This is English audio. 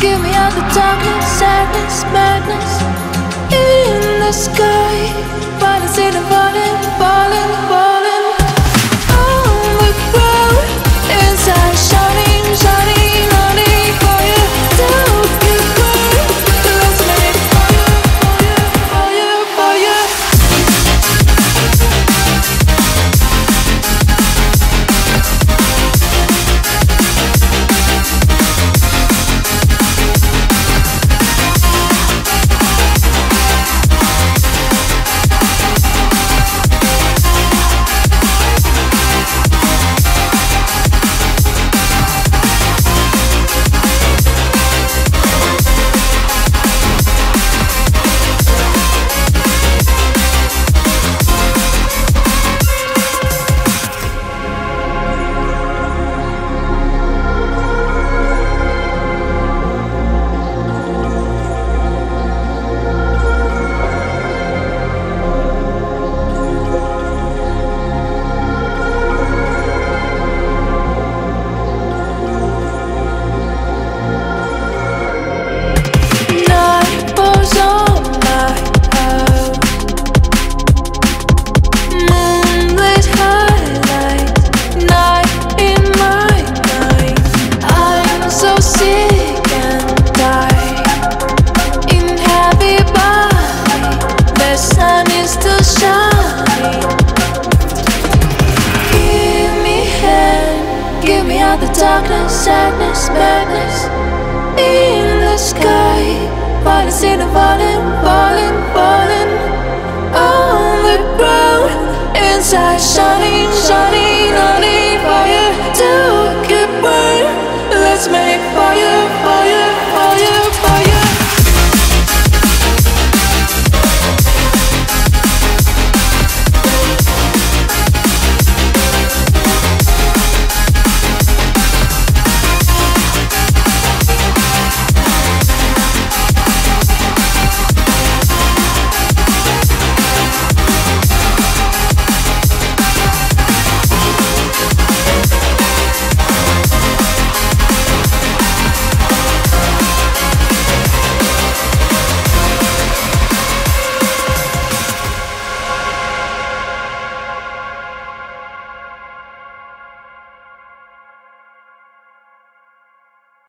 Give me all the darkness, sadness, madness in the sky. the darkness, sadness, madness in the sky. Falling, sin, falling, falling, falling on the ground. Inside, shining, shining.